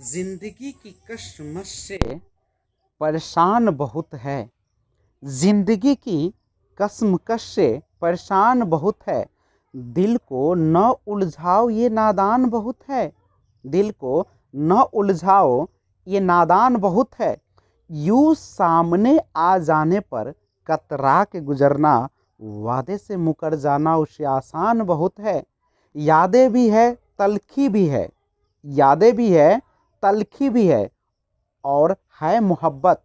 ज़िंदगी की कश्मश से परेशान बहुत है। ज़िंदगी की कसमकश से परेशान बहुत है। दिल को न उलझाओ, ये नादान बहुत है। दिल को न उलझाओ, ये नादान बहुत है। यूँ सामने आ जाने पर कतरा के गुजरना, वादे से मुकर जाना उसे आसान बहुत है। यादें भी है, तलखी भी है। यादें भी है तलखी भी है और है मोहब्बत।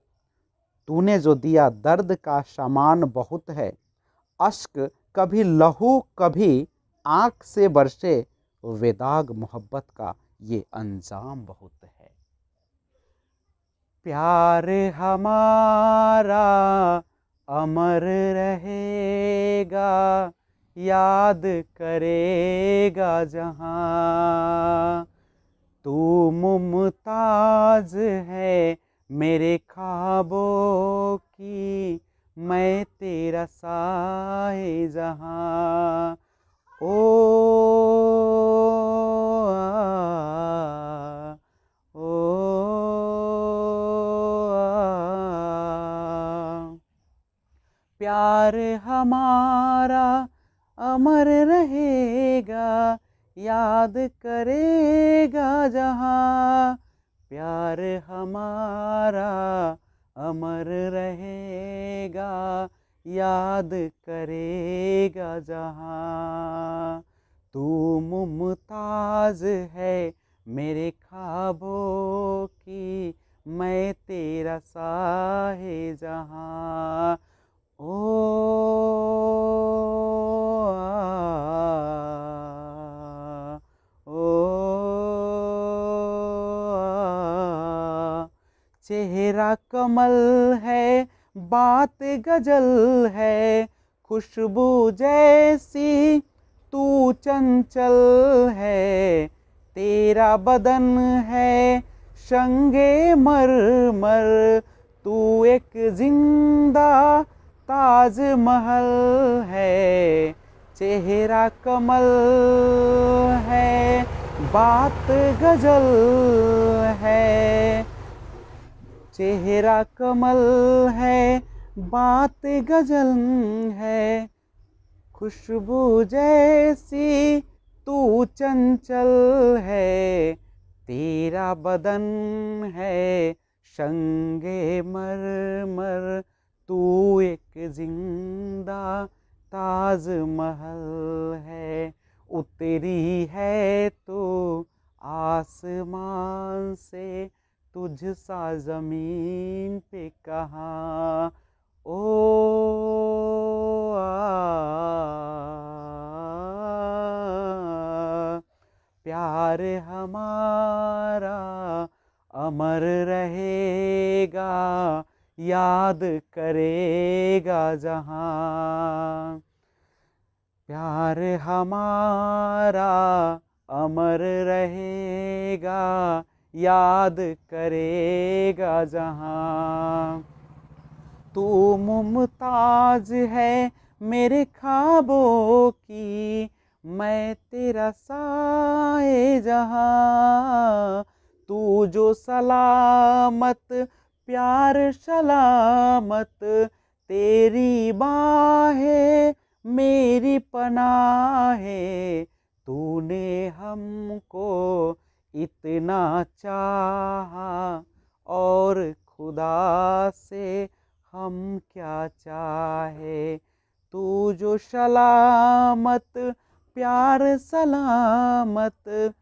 तूने जो दिया दर्द का सामान बहुत है, अश्क कभी लहू, कभी आँख से बरसे वेदाग मोहब्बत का ये अंजाम बहुत है। प्यार हमारा अमर रहेगा, याद करेगा जहाँ तू मुमताज़ है मेरे ख्वाबों की मैं तेरा साए जहाँ ओ प्यार हमारा अमर रहेगा याद करेगा जहाँ प्यार हमारा अमर रहेगा। याद करेगा जहाँ तू मुमताज़ है मेरे ख्वाबों की मैं तेरा साहे जहाँ। ओ आ, चेहरा कमल है, बात गज़ल है, खुशबू जैसी तू चंचल है, तेरा बदन है, शंगे मर मर तू एक ज़िंदा ताज महल है, चेहरा कमल है, बात गज़ल है। चेहरा कमल है, बात गज़ल है। खुशबू जैसी तू चंचल है, तेरा बदन है, शंगे मर तू एक ज़िंदा ताज महल है। उतरी है तो आसमान से तुझ सा ज़मीन पे कहाँ ओ प्यार हमारा अमर रहेगा याद करेगा जहाँ प्यार हमारा अमर रहेगा याद करेगा जहाँ। तू मुमताज़ है मेरे ख्वाबों की, मैं तेरा साए जहाँ। तू जो सलामत, प्यार सलामत, तेरी बाहें मेरी पनाहे तूने हमको इतना चाहा और खुदा से हम क्या चाहे? तू जो सलामत, प्यार सलामत,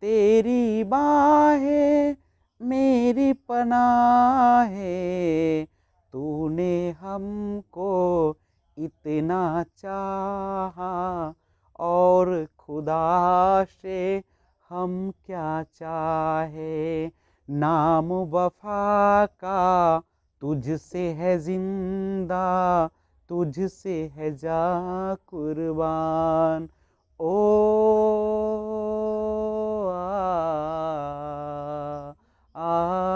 तेरी बाहें मेरी पनाहे, तूने हमको इतना चाहा और खुदा से हम क्या चाहे? नाम वफा का तुझसे है ज़िंदा तुझसे है जा कुर्बान। ओ आ, आ,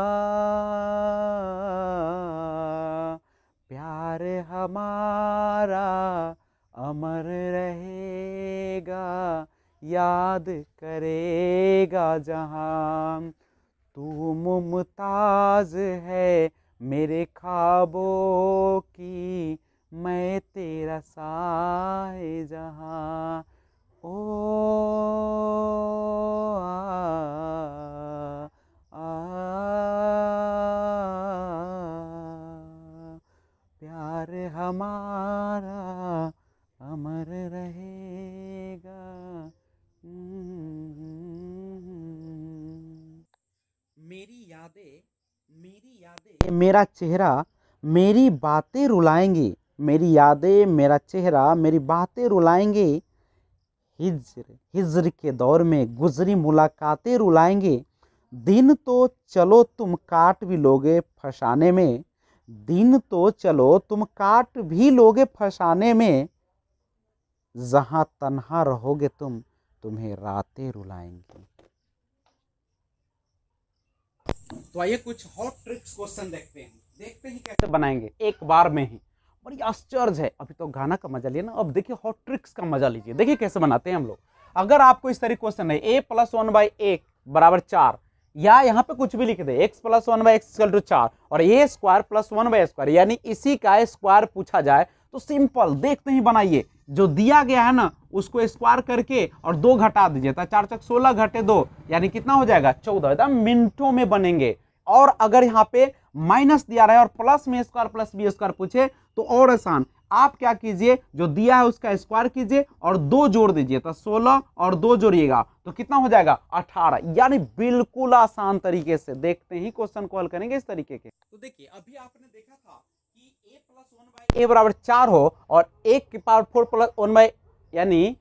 प्यार हमारा अमर रहेगा। याद करेगा जहाँ तू मुमताज़ है मेरे ख्वाबों की मैं तेरा साए जहाँ। ओ आ, आ, प्यार हमारा अमर रहेगा मेरी यादें, मेरी यादें। मेरा चेहरा मेरी बातें रुलाएँगी। मेरी यादें, मेरा चेहरा मेरी बातें रुलाएँगे। हिज्र हिज्र के दौर में गुजरी मुलाकातें रुलाएँगे। दिन तो चलो तुम काट भी लोगे फसाने में। दिन तो चलो तुम काट भी लोगे फसाने में। जहाँ तन्हा रहोगे तुम, तुम्हें रातें रुलाएँगी। तो आइए कुछ हॉट ट्रिक्स क्वेश्चन देखते हैं। देखते हैं कैसे बनाएँगे। एक बार में ही। बड़ी आश्चर्य है। अभी तो गाना का मज़ा लिया ना। अब देखिए हॉट ट्रिक्स का मज़ा लीजिए। देखिए कैसे बनाते हैं हम लोग। अगर आपको इस तरीके क्वेश्चन है ए प्लस वन बाई एक बराबर चार, या यहाँ पे कुछ भी लिख दे x plus one by x to चार, और a square plus one by square यानी इसी का स्क्वायर पूछा जाए तो सिंपल देखते ही बनाइए। जो दिया गया है ना, उसको स्क्वायर करके और दो घटा दीजिए तो चार चक सोलह घटे दो, यानी कितना हो जाएगा? चौदह। एकदम मिनटों में बनेंगे। और अगर यहाँ पे माइनस दिया रहा है और प्लस में स्क्वायर प्लस बी स्क्वायर पूछे तो और आसान। आप क्या कीजिए जो दिया है उसका स्क्वायर कीजिए और दो जोड़ दीजिए तो सोलह और दो जोड़िएगा तो कितना हो जाएगा? अठारह। यानी बिल्कुल आसान तरीके से। देखते ही क्वेश्चन को हल करेंगे इस तरीके के। तो देखिए अभी आपने देखा था कि a plus one by a बराबर चार हो और एक की power four plus one by यानी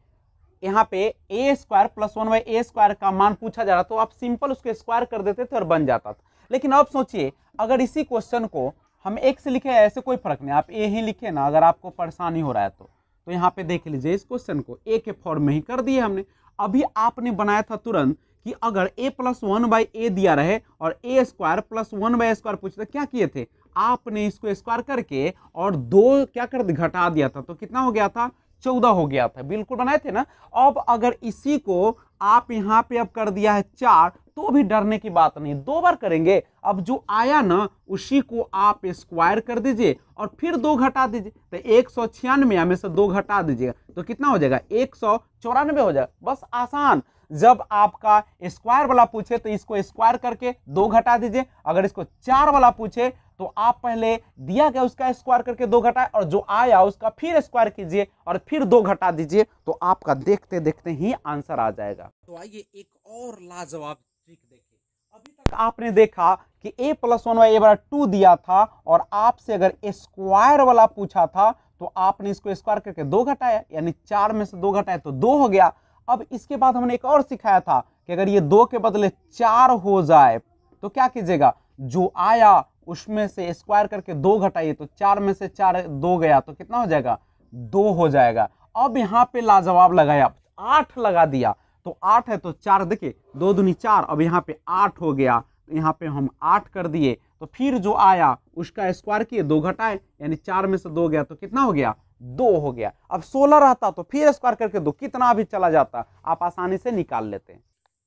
यहाँ पे a square plus one by a square का मान पूछा जा रहा तो आप सिंपल उसको स्क्वायर कर देते थे और बन जाता था। लेकिन अब सोचिए, अगर इसी क्वेश्चन को हम एक से लिखे, ऐसे कोई फ़र्क नहीं, आप ए ही लिखे ना, अगर आपको परेशानी हो रहा है तो। तो यहाँ पे देख लीजिए, इस क्वेश्चन को ए के फॉर्म में ही कर दिए हमने। अभी आपने बनाया था तुरंत कि अगर a plus one by a दिया रहे और a square plus one by square पूछते क्या किए थे? आपने इसको स्क्वायर करके और दो क्या कर घटा दिया था। तो कितना हो गया था? चौदह हो गया था। बिल्कुल बनाए थे ना? अब अगर इसी को आप यहाँ पे अब कर दिया है चार तो भी डरने की बात नहीं। दो बार करेंगे। अब जो आया ना, उसी को आप स्क्वायर कर दीजिए और फिर दो घटा दीजिए। तो एक सौ छियानवे में से दो घटा दीजिएगा। तो कितना हो जाएगा? एक सौ चौरानवे हो जाएगा। बस आसान। जब आपका स्क्वायर वाला पूछे तो इसको स्क्वायर करके दो घटा दीजिए। अगर इसको चार वाला पूछे तो आप पहले दिया गया उसका स्क्वायर करके दो घटाए और जो आया उसका फिर स्क्वायर कीजिए और फिर दो घटा दीजिए। तो आपका देखते देखते ही आंसर आ जाएगा। तो आइए एक और लाजवाब ट्रिक देखिए अभी तक आपने देखा कि a plus one by a बराबर टू दिया था और आपसे अगर स्क्वायर वाला पूछा था तो आपने इसको स्क्वायर करके दो घटाया, यानी चार में से दो घटाया तो दो हो गया। अब इसके बाद हमने एक और सिखाया था कि अगर ये दो के बदले चार हो जाए तो क्या कीजिएगा? जो आया, उसमें से स्क्वायर करके दो घटाइए तो चार में से चार दो गया तो कितना हो जाएगा? दो हो जाएगा। अब यहाँ पे लाजवाब लगाया, आठ लगा दिया। तो आठ है तो चार देखिए दो दुनी चार अब यहाँ पे आठ हो गया तो यहाँ पे हम आठ कर दिए तो फिर जो आया उसका स्क्वायर किए दो घटाए यानी चार में से दो गया तो कितना हो गया? दो हो गया। अब सोलह रहता तो फिर स्क्वायर करके दो कितना भी चला जाता आप आसानी से निकाल लेते हैं।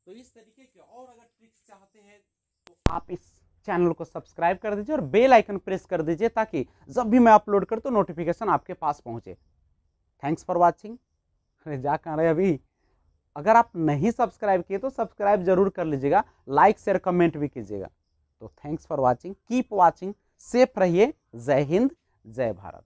तो इस तरीके के और अगर ट्रिक्स चाहते हैं तो आप इस चैनल को सब्सक्राइब कर दीजिए और बेल आइकन प्रेस कर दीजिए ताकि जब भी मैं अपलोड कर तो नोटिफिकेशन आपके पास पहुँचे। थैंक्स फॉर वॉचिंग अरे जा कहाँ रहे अभी? अगर आप नहीं सब्सक्राइब किए तो सब्सक्राइब ज़रूर कर लीजिएगा लाइक शेयर कमेंट भी कीजिएगा। तो thanks for watching keep watching safe रहिए। जय हिंद, जय भारत।